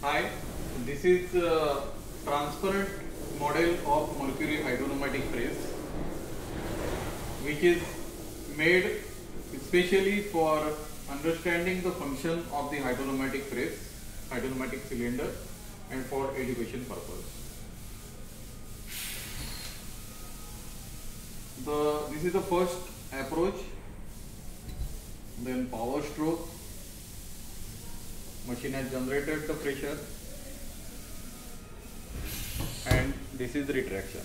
Hi, this is a transparent model of Mercury hydropneumatic press which is made especially for understanding the function of the hydropneumatic press, hydropneumatic cylinder and for education purpose. The, this is the first approach, then power stroke, machine has generated the pressure and this is retraction.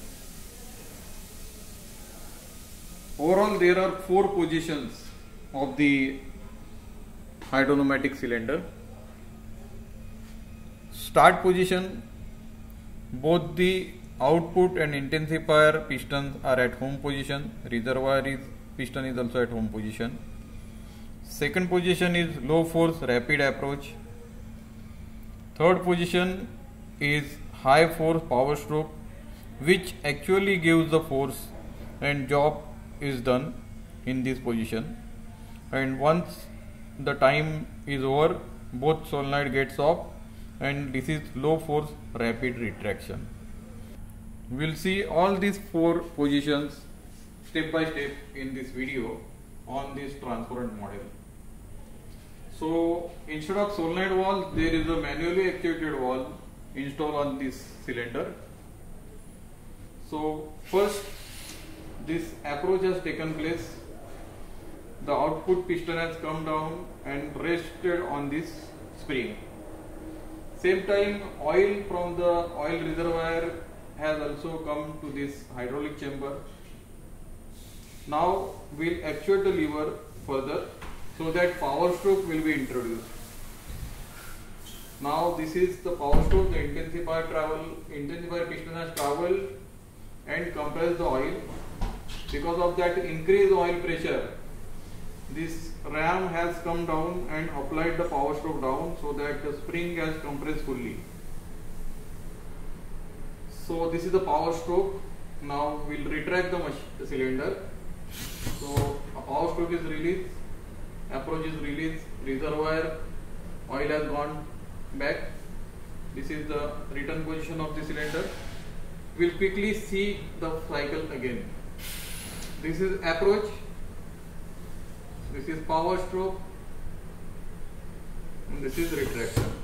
Overall there are four positions of the hydropneumatic cylinder. Start position both the output and intensifier pistons are at home position reservoir is piston is also at home position second position is low force rapid approach third position is high force power stroke which actually gives the force and job is done in this position. And once the time is over both solenoid gets off and this is low force rapid retraction. We'll see all these four positions step by step in this video on this transparent model so instead of solenoid valve there is a manually activated valve installed on this cylinder. So first this approach has taken place. The output piston has come down and rested on this spring. Same time oil from the oil reservoir has also come to this hydraulic chamber. Now we'll actuate the lever further so that power stroke will be introduced. Now this is the power stroke, the intensifier travel, intensifier piston has traveled and compressed the oil. Because of that increased oil pressure, this ram has come down and applied the power stroke down so that the spring has compressed fully. So this is the power stroke. Now we'll retract the, cylinder. So a power stroke is released, approach is released, reservoir oil has gone back. This is the return position of the cylinder. We'll quickly see the cycle again. This is approach. This is power stroke. And this is retraction.